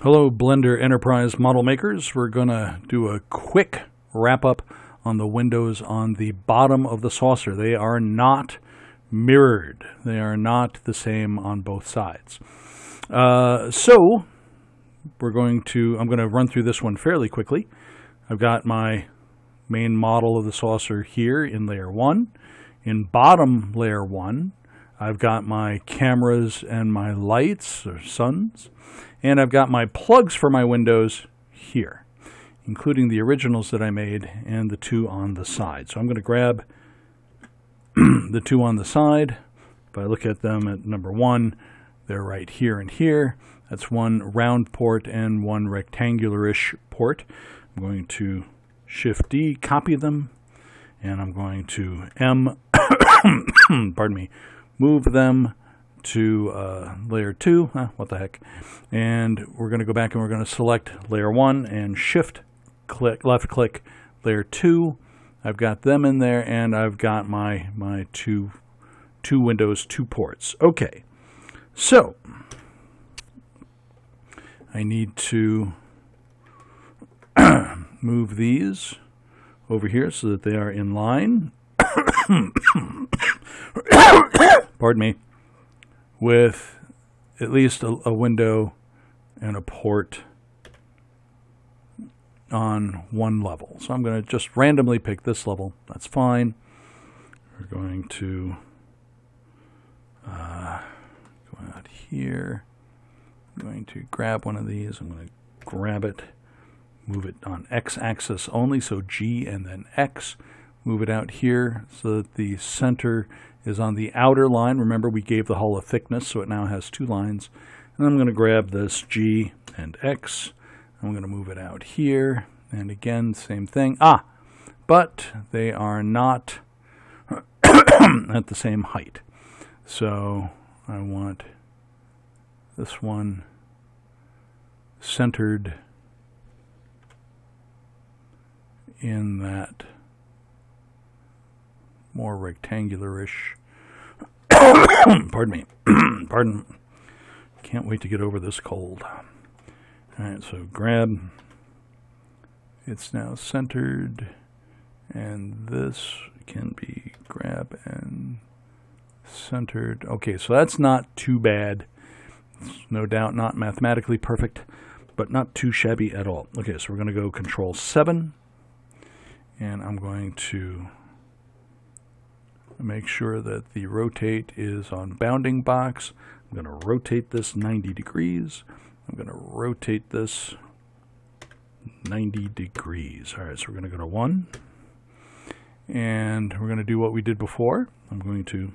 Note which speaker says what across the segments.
Speaker 1: Hello, Blender Enterprise model makers. We're going to do a quick wrap up on the windows on the bottom of the saucer. They are not mirrored. They are not the same on both sides. Uh, so we're going to, I'm going to run through this one fairly quickly. I've got my main model of the saucer here in layer one. In bottom layer one, I've got my cameras and my lights or suns, and I've got my plugs for my windows here, including the originals that I made and the two on the side. So I'm going to grab the two on the side. If I look at them at number one, they're right here and here. That's one round port and one rectangular-ish port. I'm going to Shift D, copy them, and I'm going to M, pardon me, move them to uh, layer 2, what the heck, and we're going to go back and we're going to select layer 1 and shift click, left click layer 2. I've got them in there and I've got my, my two, two windows, two ports. Okay, so I need to move these over here so that they are in line. Pardon me. With at least a, a window and a port on one level. So I'm going to just randomly pick this level. That's fine. We're going to uh, go out here. I'm going to grab one of these. I'm going to grab it move it on x-axis only, so G and then X. Move it out here so that the center is on the outer line. Remember, we gave the hull a thickness, so it now has two lines. And I'm going to grab this G and X. I'm going to move it out here. And again, same thing. Ah, but they are not at the same height. So I want this one centered in that more rectangular-ish, pardon me, pardon, can't wait to get over this cold. All right, so grab, it's now centered, and this can be grab and centered. Okay, so that's not too bad. It's no doubt not mathematically perfect, but not too shabby at all. Okay, so we're going to go Control 7 and I'm going to make sure that the rotate is on bounding box. I'm going to rotate this 90 degrees. I'm going to rotate this 90 degrees. All right, so we're going to go to 1. And we're going to do what we did before. I'm going to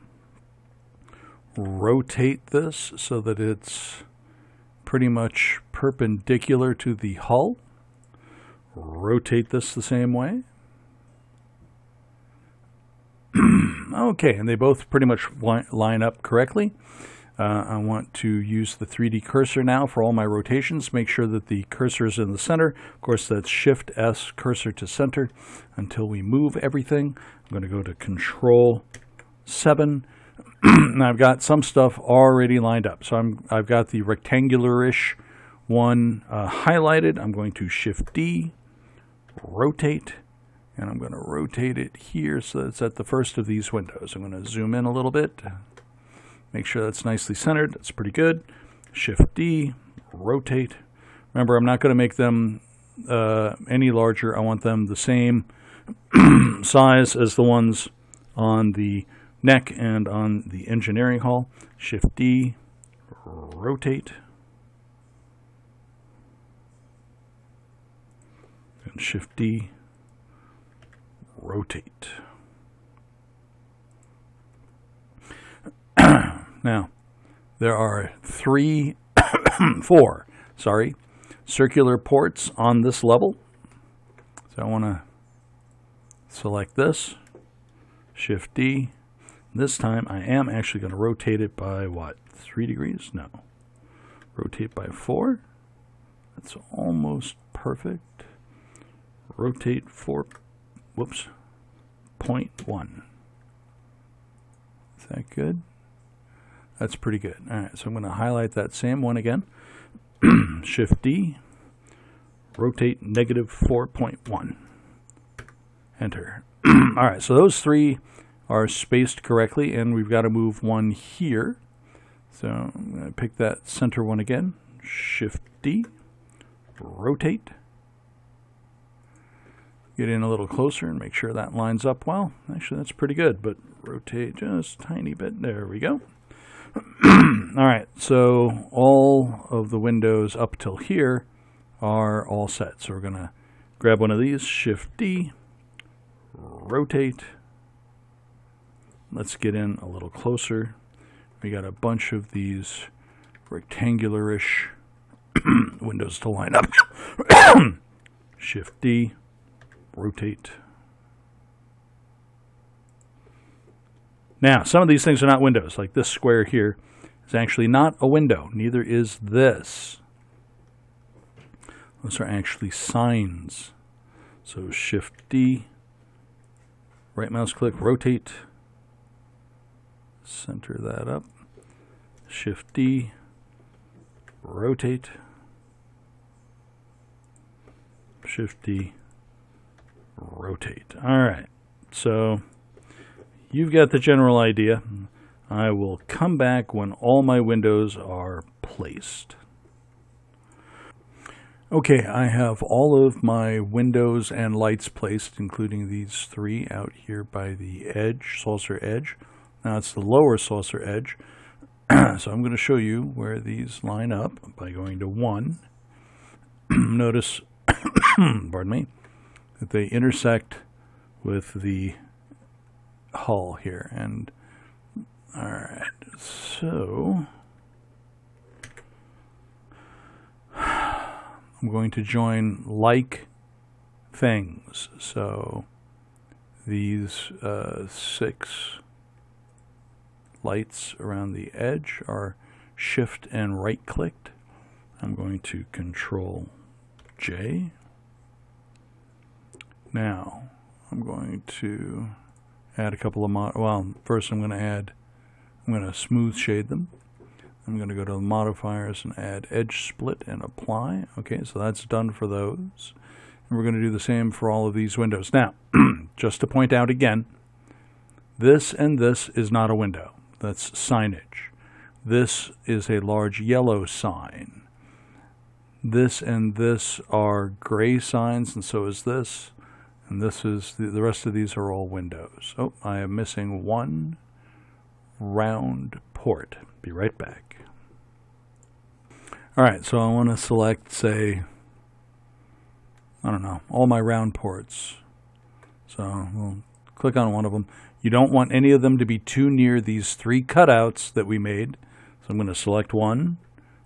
Speaker 1: rotate this so that it's pretty much perpendicular to the hull. Rotate this the same way. Okay, and they both pretty much line up correctly. Uh, I want to use the 3D cursor now for all my rotations. Make sure that the cursor is in the center. Of course, that's Shift S cursor to center until we move everything. I'm going to go to Control 7. and I've got some stuff already lined up. So I'm, I've got the rectangular-ish one uh, highlighted. I'm going to Shift D, rotate, and I'm going to rotate it here so it's at the first of these windows. I'm going to zoom in a little bit, make sure that's nicely centered. That's pretty good. Shift D, rotate. Remember, I'm not going to make them uh, any larger. I want them the same size as the ones on the neck and on the engineering hull. Shift D, rotate. And Shift D, rotate. now, there are three, four, sorry, circular ports on this level. So I want to select this, Shift D. This time I am actually going to rotate it by what, three degrees? No. Rotate by four. That's almost perfect. Rotate four whoops, 0.1. Is that good? That's pretty good. All right, so I'm going to highlight that same one again. Shift D, rotate negative 4.1. Enter. All right, so those three are spaced correctly, and we've got to move one here. So I'm going to pick that center one again. Shift D, rotate. Get in a little closer and make sure that lines up well. Actually, that's pretty good, but rotate just tiny bit. There we go. all right, so all of the windows up till here are all set. So we're going to grab one of these, Shift D, rotate. Let's get in a little closer. We got a bunch of these rectangular-ish windows to line up. Shift D, rotate. Now, some of these things are not windows, like this square here is actually not a window. Neither is this. Those are actually signs. So Shift D, right mouse click, rotate, center that up, Shift D, rotate, Shift D, rotate. All right, so you've got the general idea. I will come back when all my windows are placed. Okay, I have all of my windows and lights placed, including these three out here by the edge, saucer edge. Now it's the lower saucer edge. so I'm going to show you where these line up by going to 1. Notice, pardon me, that they intersect with the hull here. And all right, so I'm going to join like things. So these uh, six lights around the edge are shift and right clicked. I'm going to control J. Now I'm going to add a couple of mod well first I'm going to add I'm going to smooth shade them. I'm going to go to the modifiers and add edge split and apply. Okay so that's done for those. And we're going to do the same for all of these windows. Now just to point out again this and this is not a window. That's signage. This is a large yellow sign. This and this are gray signs and so is this and this is, the, the rest of these are all windows. Oh, I am missing one round port. Be right back. All right, so I want to select, say, I don't know, all my round ports. So we'll click on one of them. You don't want any of them to be too near these three cutouts that we made. So I'm going to select one,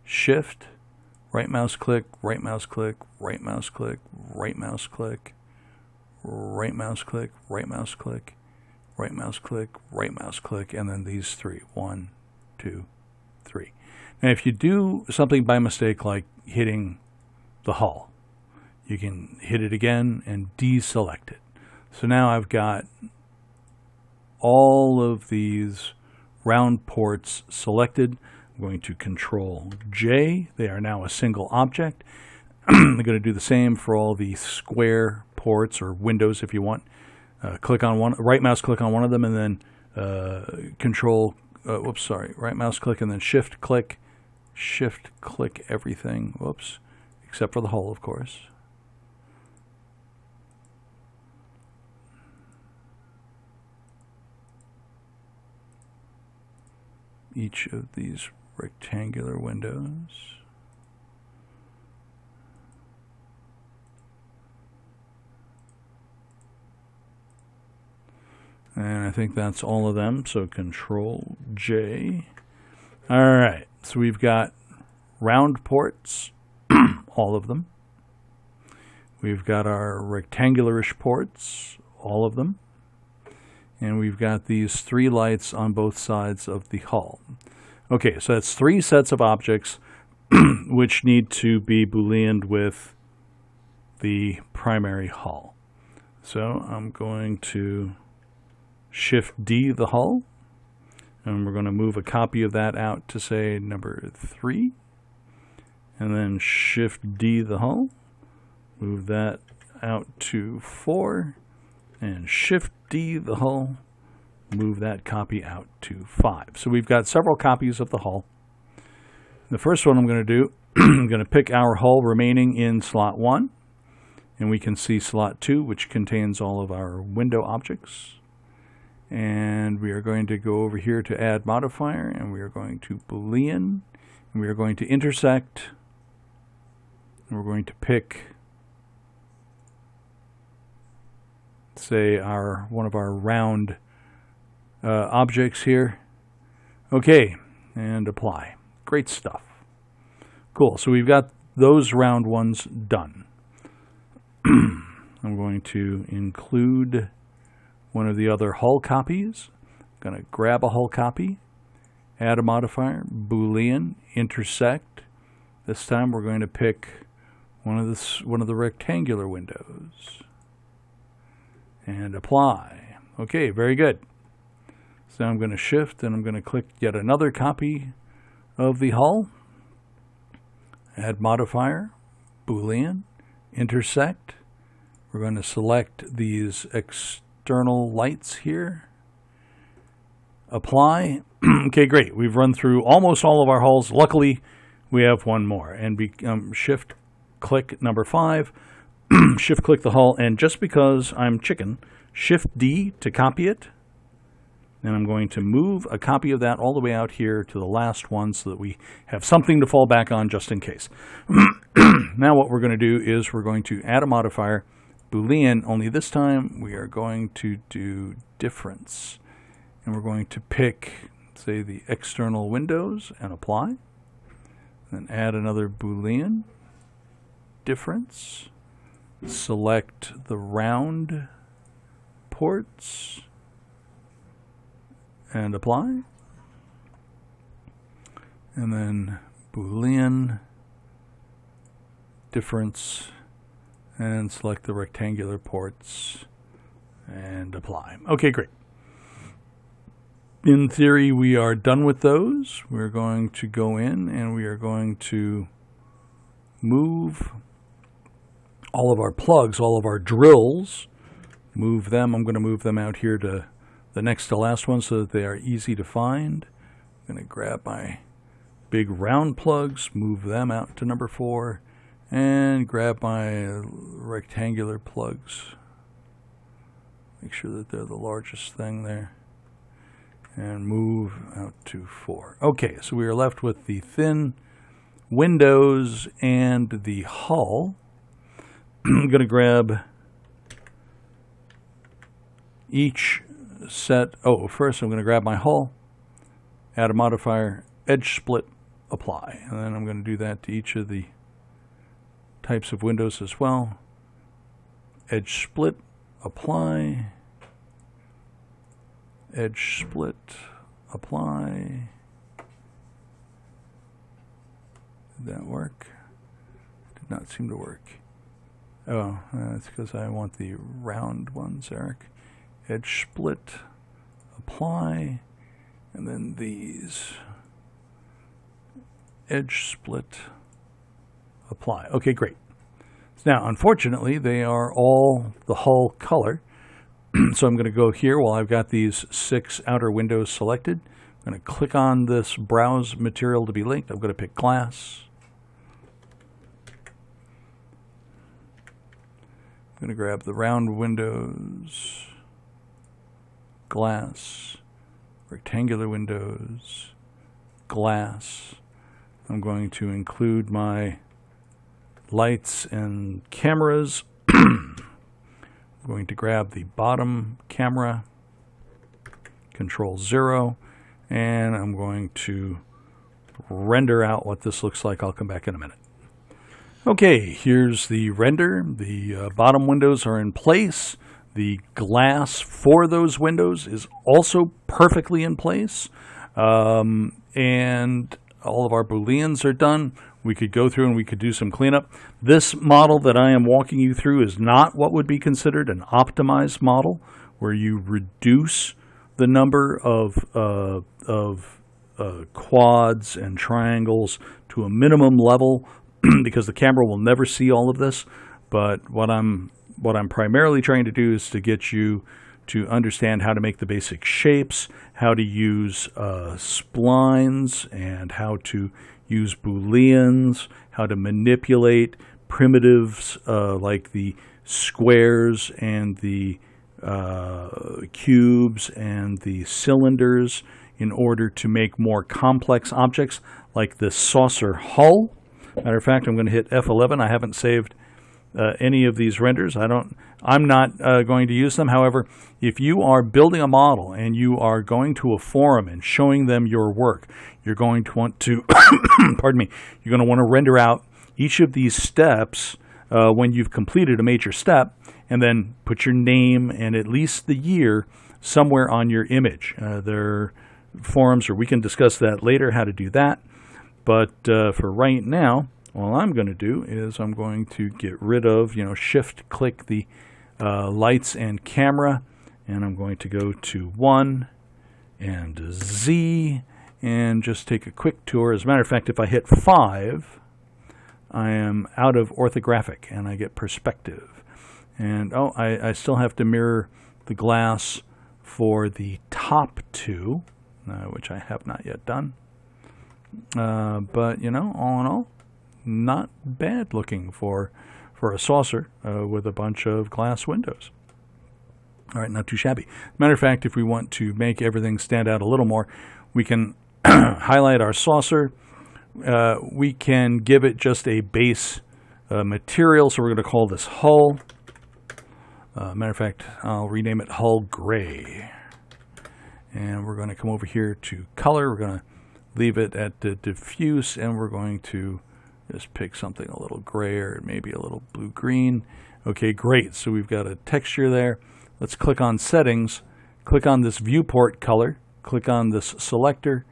Speaker 1: shift, right mouse click, right mouse click, right mouse click, right mouse click, right mouse click, right mouse click, right mouse click, right mouse click, and then these three. One, two, three. Now if you do something by mistake like hitting the hull, you can hit it again and deselect it. So now I've got all of these round ports selected. I'm going to control J. They are now a single object. I'm going to do the same for all the square ports or windows if you want. Uh, click on one, right mouse click on one of them, and then uh, control. Uh, whoops, sorry. Right mouse click and then shift click, shift click everything. Whoops, except for the hull, of course. Each of these rectangular windows. And I think that's all of them. So Control J. All right. So we've got round ports, all of them. We've got our rectangularish ports, all of them. And we've got these three lights on both sides of the hull. Okay, so that's three sets of objects which need to be booleaned with the primary hull. So I'm going to Shift D the hull. And we're going to move a copy of that out to say number three. and then Shift D the hull. Move that out to 4 and Shift D the hull. Move that copy out to 5. So we've got several copies of the hull. The first one I'm going to do, I'm going to pick our hull remaining in slot 1. And we can see slot 2, which contains all of our window objects. And we are going to go over here to add modifier, and we are going to boolean, and we are going to intersect, and we're going to pick, say, our one of our round uh, objects here. Okay, and apply. Great stuff. Cool, so we've got those round ones done. I'm going to include one of the other hull copies. I'm going to grab a hull copy, add a modifier, boolean, intersect. This time we're going to pick one of the, one of the rectangular windows and apply. Okay, very good. So I'm going to shift and I'm going to click yet another copy of the hull, add modifier, boolean, intersect. We're going to select these external lights here. Apply. okay, great. We've run through almost all of our hulls. Luckily, we have one more. And um, shift click number five, shift click the hull. And just because I'm chicken, shift D to copy it. And I'm going to move a copy of that all the way out here to the last one so that we have something to fall back on just in case. now what we're going to do is we're going to add a modifier, Boolean, only this time we are going to do difference. And we're going to pick, say, the external windows and apply. Then add another Boolean, difference. Select the round ports and apply. And then Boolean difference and select the rectangular ports and apply. Okay, great. In theory, we are done with those. We're going to go in and we are going to move all of our plugs, all of our drills, move them. I'm going to move them out here to the next to last one so that they are easy to find. I'm going to grab my big round plugs, move them out to number four, and grab my rectangular plugs. Make sure that they're the largest thing there. And move out to four. Okay, so we are left with the thin windows and the hull. I'm going to grab each set, oh, first I'm going to grab my hull, add a modifier, edge split, apply. And then I'm going to do that to each of the types of windows as well. Edge split, apply, edge split, apply. Did that work? Did not seem to work. Oh, that's because I want the round ones, Eric edge split, apply, and then these edge split, apply. Okay, great. Now, unfortunately, they are all the hull color. so I'm going to go here while I've got these six outer windows selected. I'm going to click on this Browse Material to be linked. I'm going to pick Glass. I'm going to grab the round windows glass, rectangular windows, glass. I'm going to include my lights and cameras. I'm going to grab the bottom camera, control zero, and I'm going to render out what this looks like. I'll come back in a minute. Okay, here's the render. The uh, bottom windows are in place. The glass for those windows is also perfectly in place. Um, and all of our booleans are done. We could go through and we could do some cleanup. This model that I am walking you through is not what would be considered an optimized model, where you reduce the number of, uh, of uh, quads and triangles to a minimum level because the camera will never see all of this. But what I'm what I'm primarily trying to do is to get you to understand how to make the basic shapes, how to use uh, splines, and how to use booleans, how to manipulate primitives uh, like the squares and the uh, cubes and the cylinders in order to make more complex objects like this saucer hull. Matter of fact, I'm going to hit F11. I haven't saved uh, any of these renders. I don't. I'm not uh, going to use them. However, if you are building a model and you are going to a forum and showing them your work, you're going to want to, pardon me, you're going to want to render out each of these steps uh, when you've completed a major step, and then put your name and at least the year somewhere on your image. Uh, there forums, or we can discuss that later, how to do that. But uh, for right now, all I'm going to do is I'm going to get rid of, you know, shift click the uh, lights and camera, and I'm going to go to 1 and Z and just take a quick tour. As a matter of fact, if I hit 5, I am out of orthographic and I get perspective. And oh, I, I still have to mirror the glass for the top two, uh, which I have not yet done. Uh, but, you know, all in all, not bad looking for for a saucer uh, with a bunch of glass windows. All right, not too shabby. Matter of fact, if we want to make everything stand out a little more, we can highlight our saucer. Uh, we can give it just a base uh, material, so we're going to call this hull. Uh, matter of fact, I'll rename it hull gray. And we're going to come over here to color. We're going to leave it at the diffuse, and we're going to just pick something a little grayer, maybe a little blue-green. Okay, great. So we've got a texture there. Let's click on Settings, click on this Viewport color, click on this selector,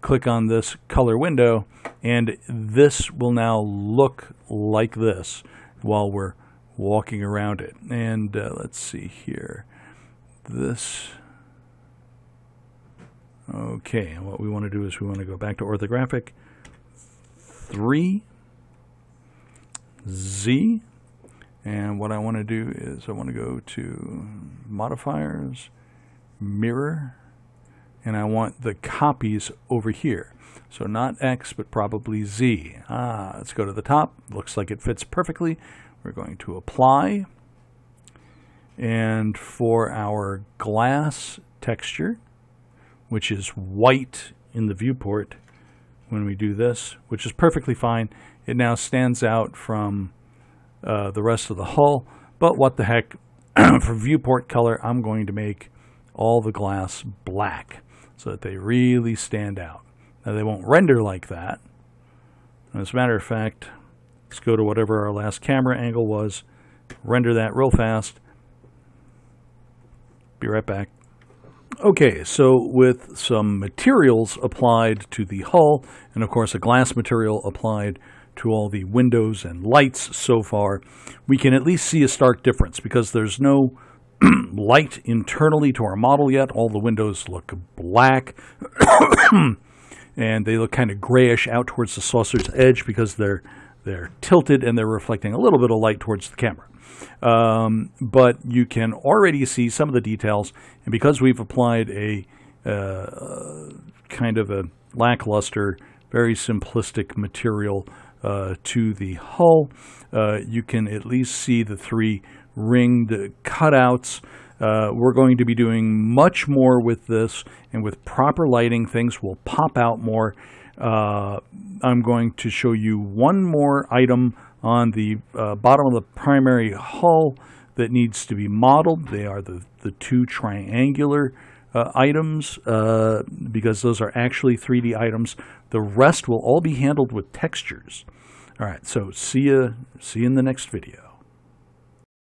Speaker 1: click on this color window, and this will now look like this while we're walking around it. And uh, let's see here. This Okay, and what we want to do is we want to go back to orthographic 3 Z. And what I want to do is I want to go to modifiers, mirror, and I want the copies over here. So not X, but probably Z. Ah, let's go to the top. Looks like it fits perfectly. We're going to apply. And for our glass texture, which is white in the viewport when we do this, which is perfectly fine. It now stands out from uh, the rest of the hull. But what the heck, for viewport color, I'm going to make all the glass black so that they really stand out. Now they won't render like that. As a matter of fact, let's go to whatever our last camera angle was, render that real fast. Be right back. Okay, so with some materials applied to the hull, and of course a glass material applied to all the windows and lights so far, we can at least see a stark difference because there's no light internally to our model yet. All the windows look black, and they look kind of grayish out towards the saucer's edge because they're they're tilted and they're reflecting a little bit of light towards the camera. Um, but you can already see some of the details, and because we've applied a uh, kind of a lackluster, very simplistic material uh, to the hull, uh, you can at least see the three ringed cutouts. Uh, we're going to be doing much more with this, and with proper lighting, things will pop out more. Uh, I'm going to show you one more item on the uh, bottom of the primary hull that needs to be modeled. They are the, the two triangular uh, items uh, because those are actually 3D items. The rest will all be handled with textures. All right, so see you, see you in the next video.